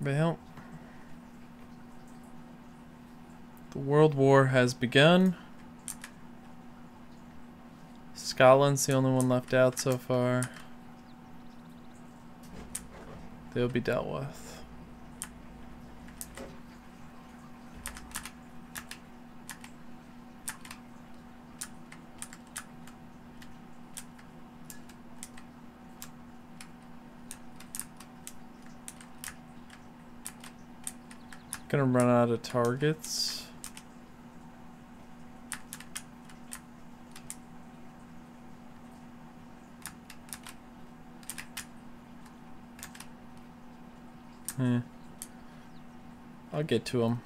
Well, the World War has begun. Scotland's the only one left out so far. They'll be dealt with. Gonna run out of targets. Hmm. I'll get to him.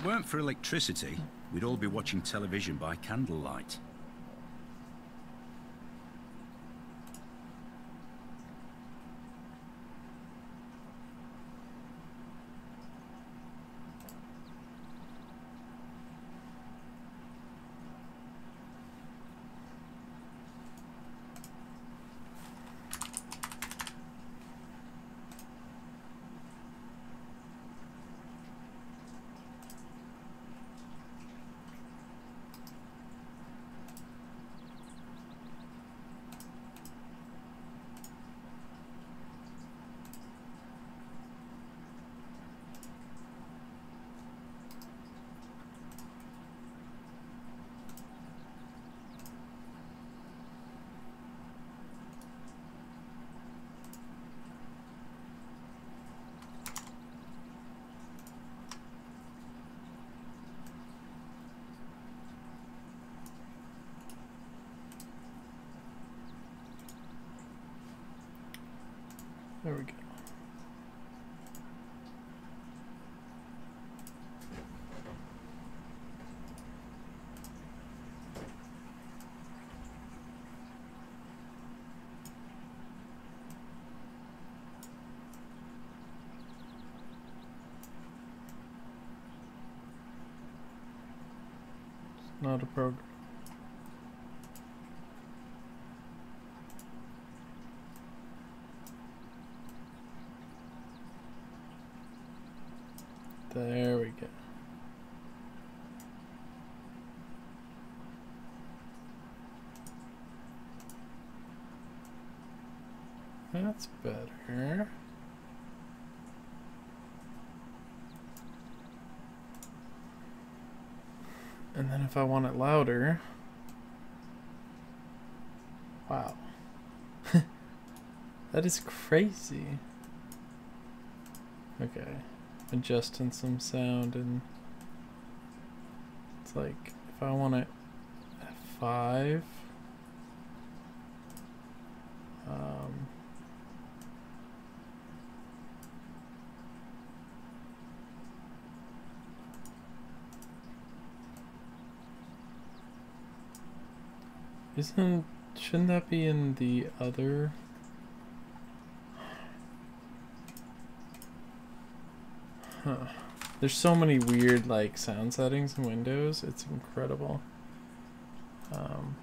If it weren't for electricity, we'd all be watching television by candlelight. There we go. It's not a program. There we go. That's better. And then if I want it louder, wow. that is crazy. Okay adjusting some sound and it's like if I want it at 5 Isn't shouldn't that be in the other Huh. There's so many weird like sound settings in Windows. It's incredible. Um,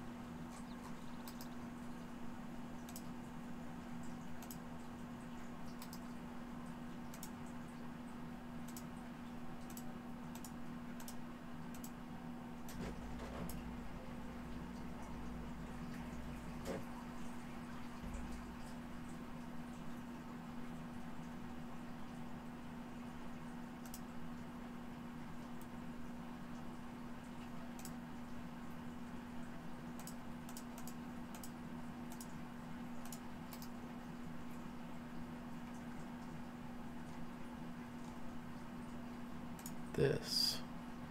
this,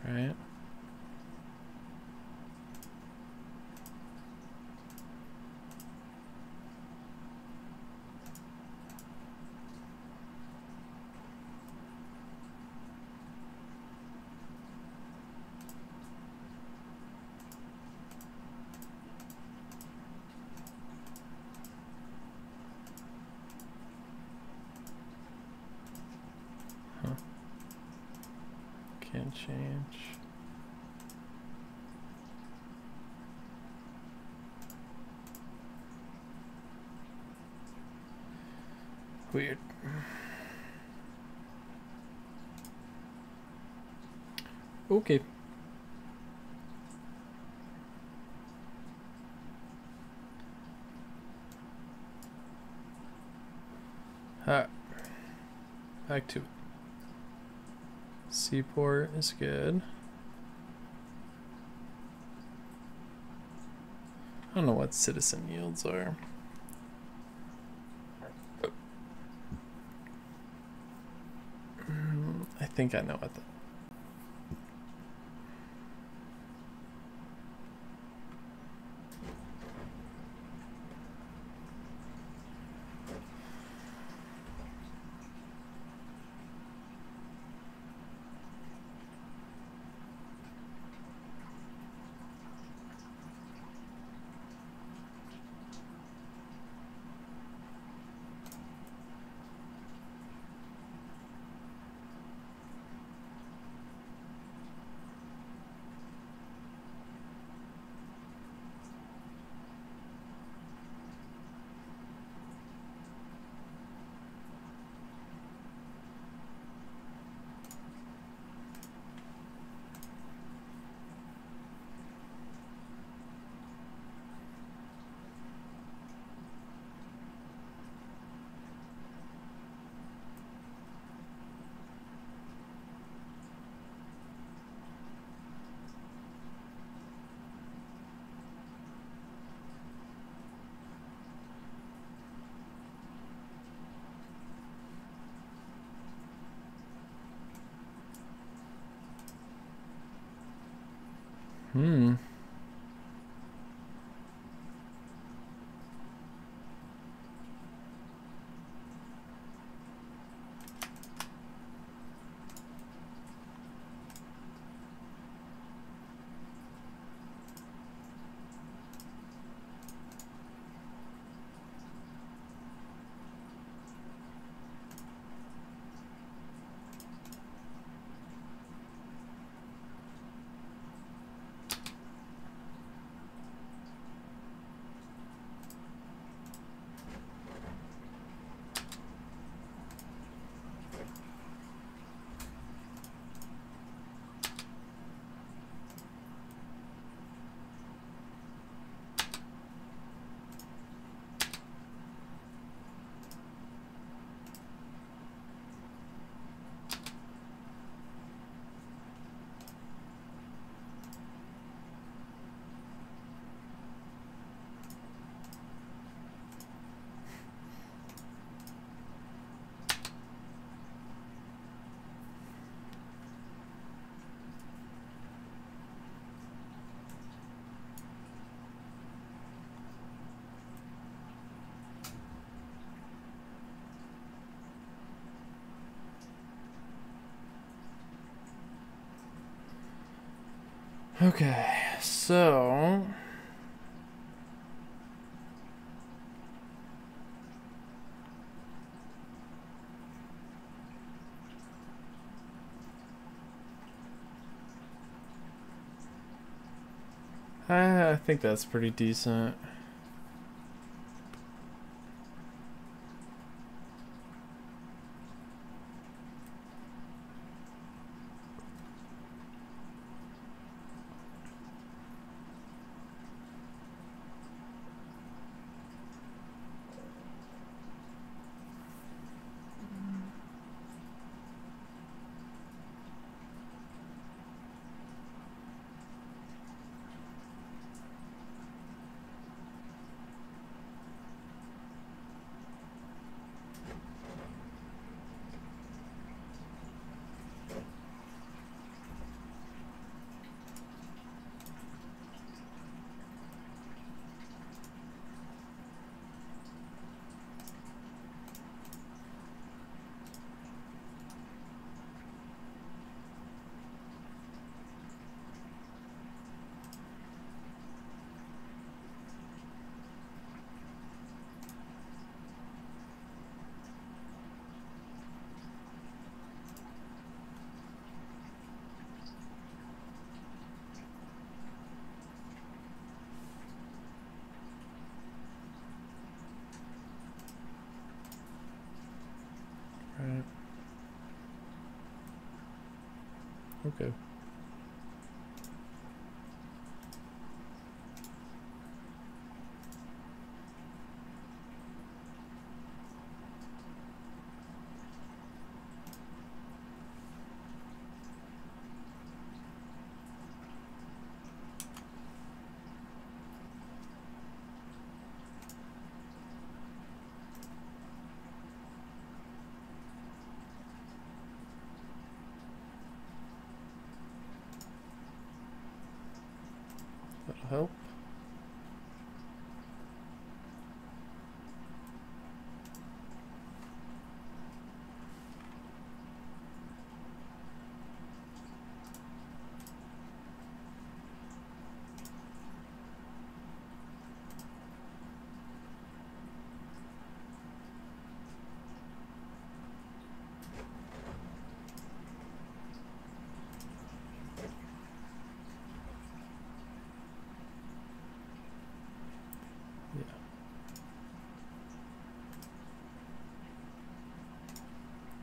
right? Weird. Okay. Back to it. Seaport is good. I don't know what citizen yields are. Mm, I think I know what Hmm. Okay, so... I think that's pretty decent. Okay. That'll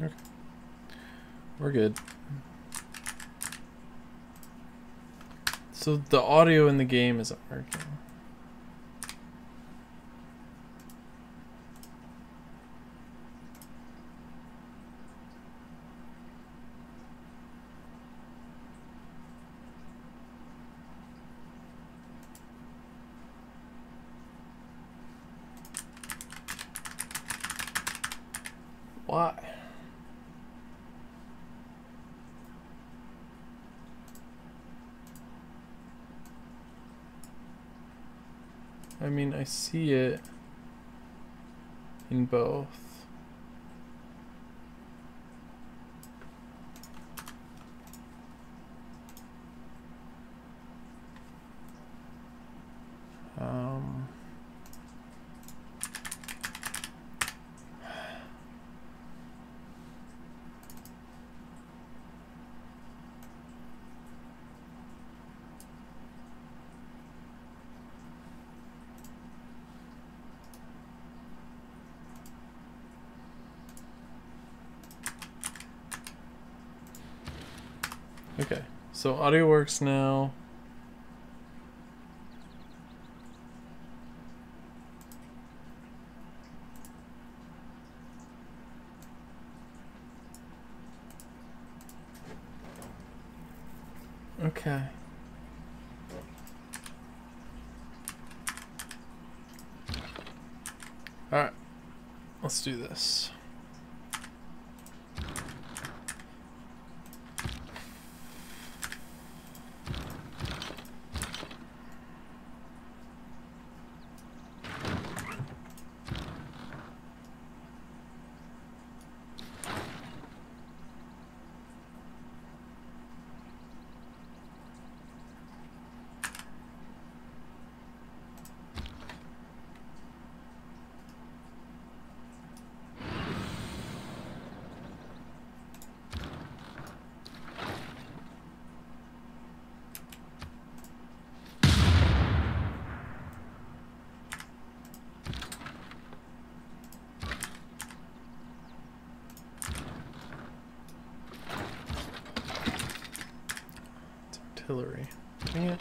help. We're good. So the audio in the game isn't working. I see it in both. Um, okay, so audio works now. Okay. Alright. Let's do this. Artillery. Dang it.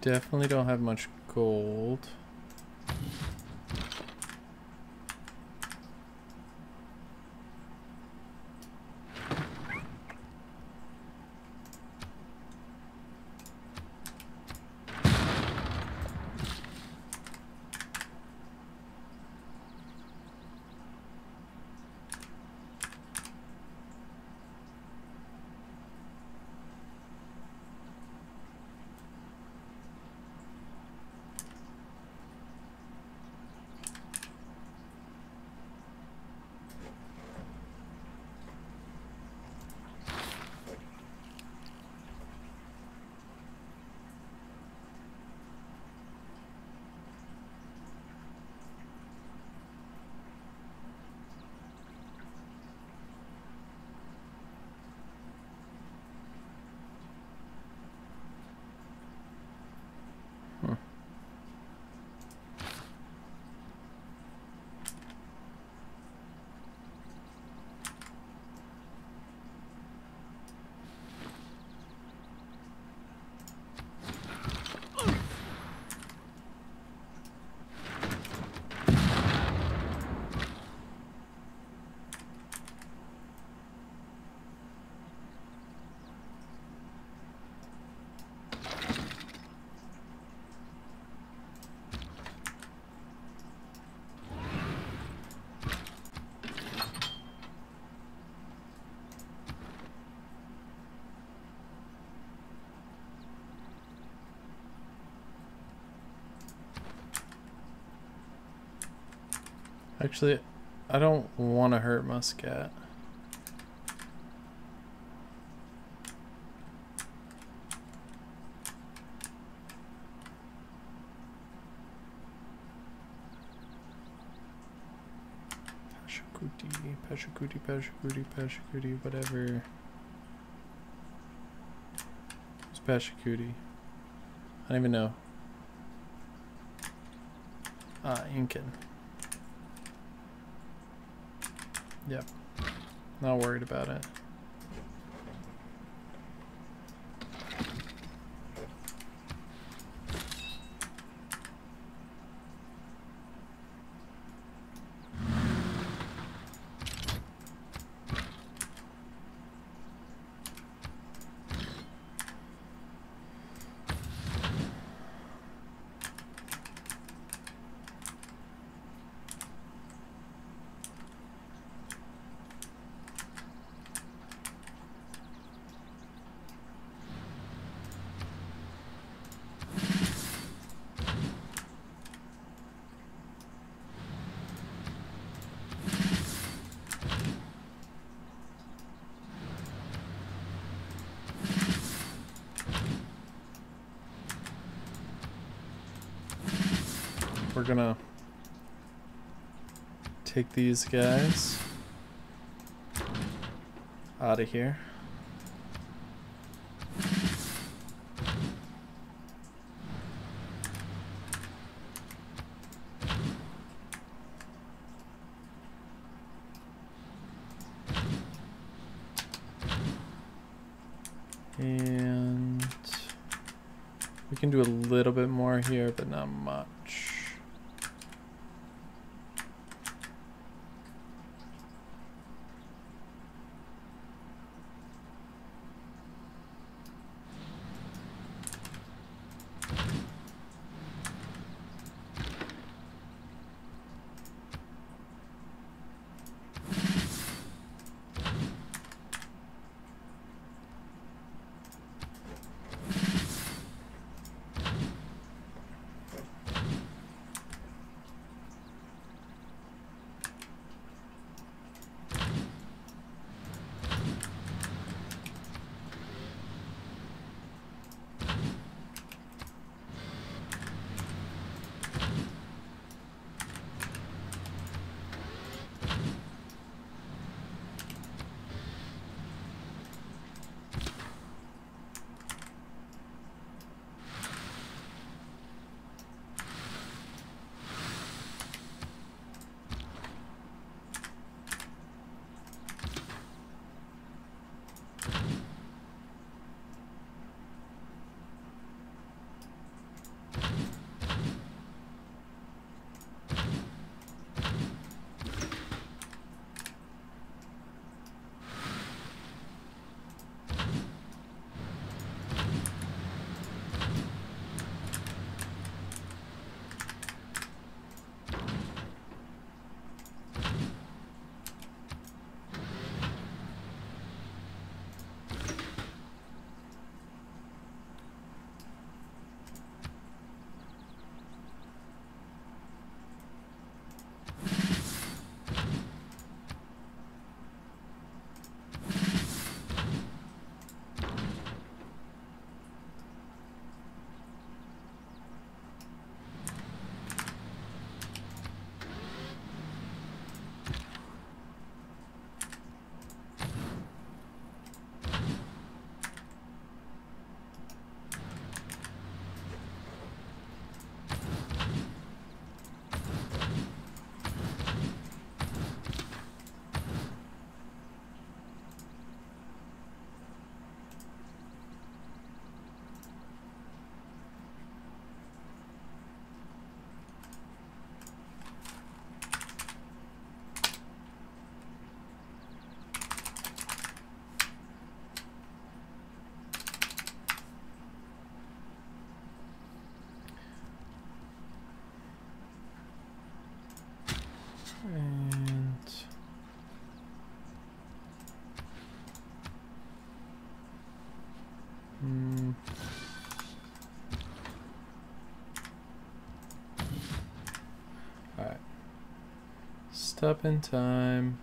definitely don't have much gold Actually, I don't want to hurt Muscat. Pashakuti, Pashakuti, Pashakuti, Pashakuti, whatever. It's Pashakuti. I don't even know. Ah, Incan. Yep. Not worried about it. We're gonna take these guys out of here. Step in time.